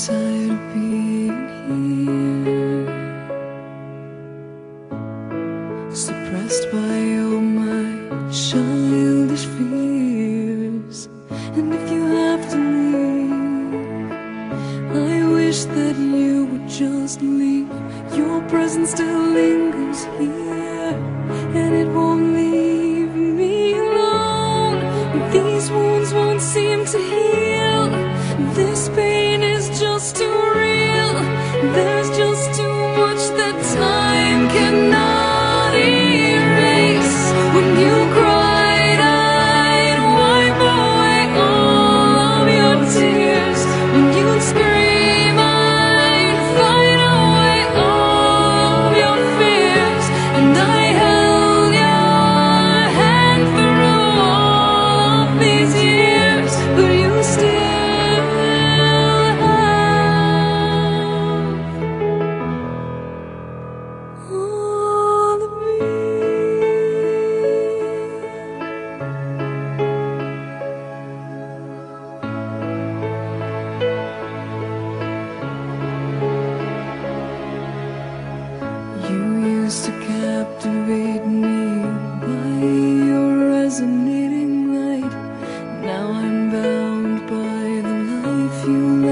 在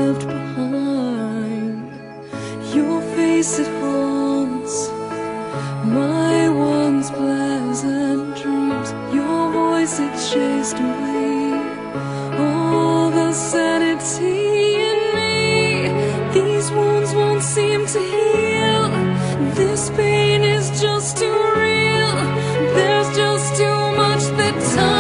left behind. Your face it haunts my once pleasant dreams. Your voice it chased away all the sanity in me. These wounds won't seem to heal. This pain is just too real. There's just too much that time.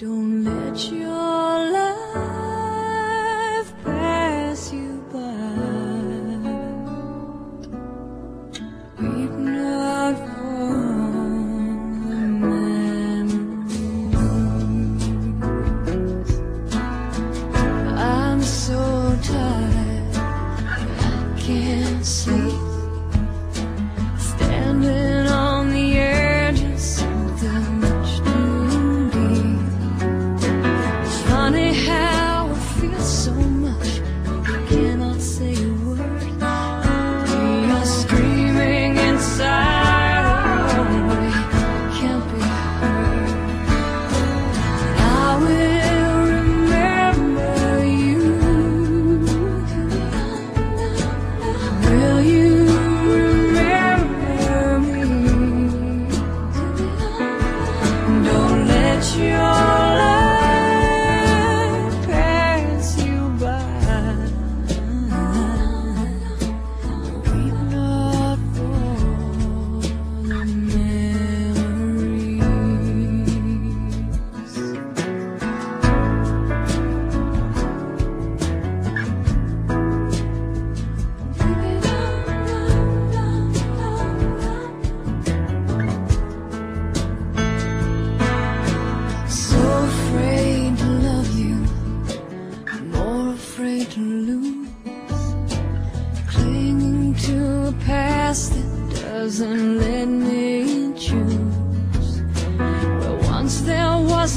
Don't let your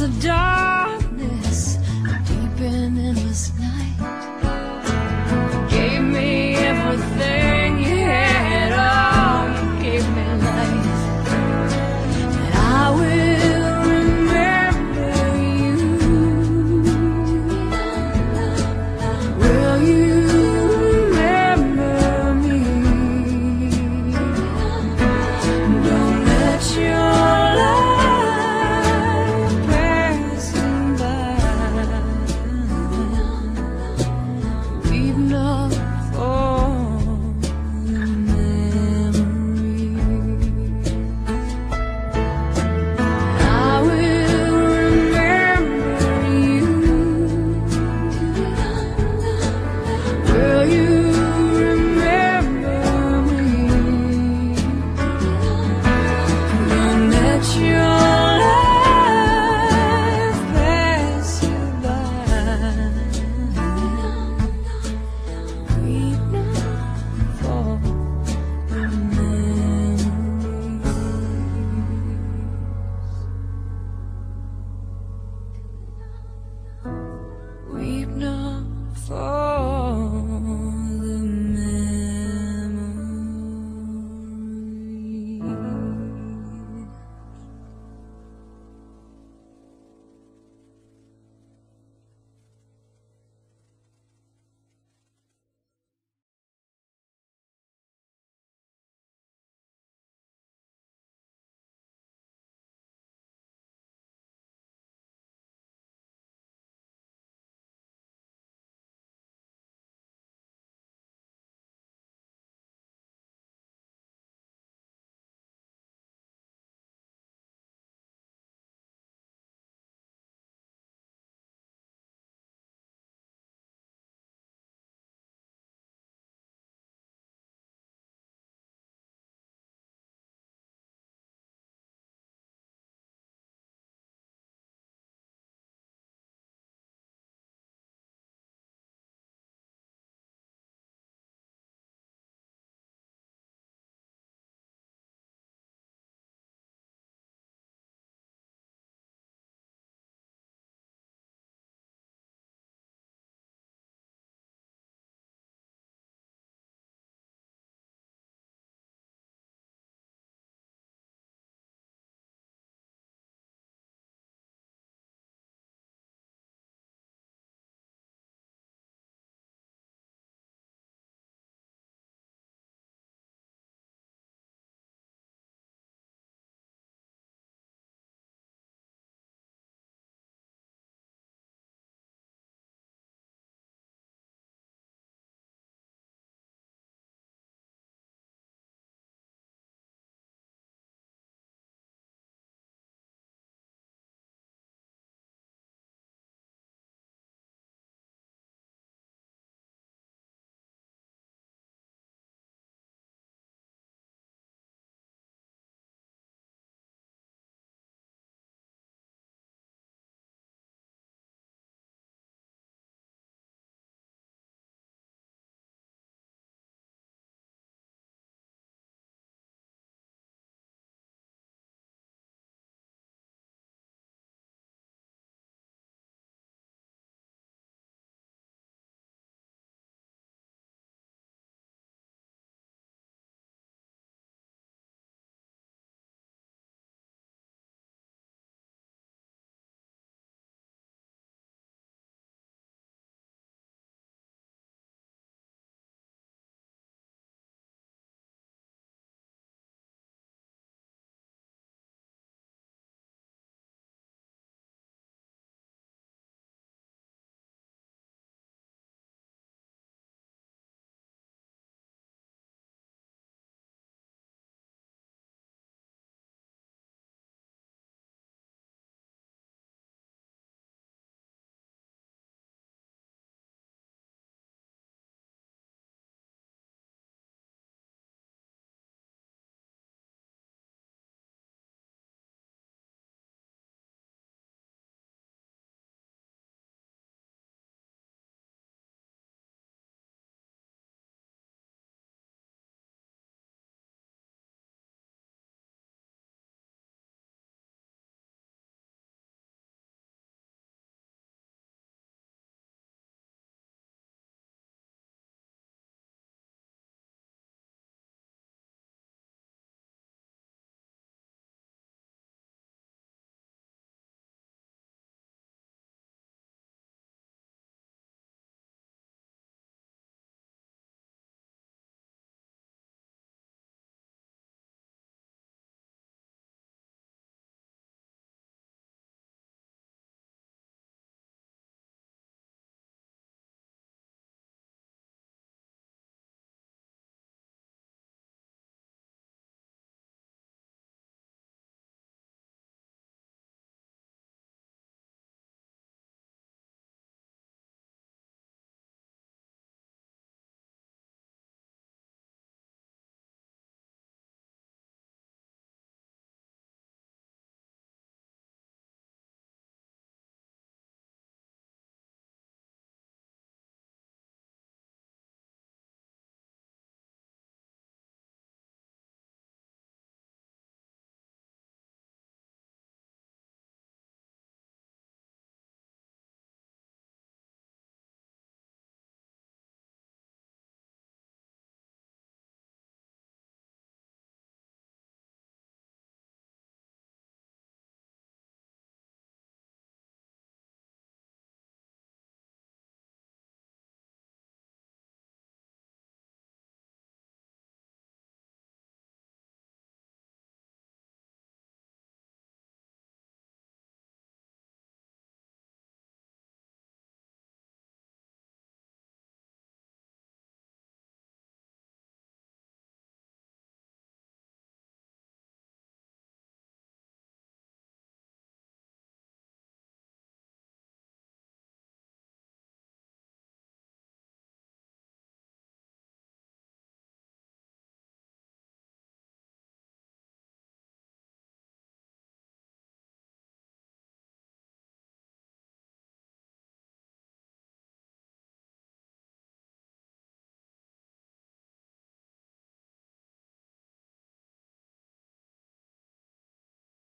The dark.